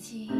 起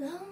Long